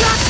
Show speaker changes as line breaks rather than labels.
Stop!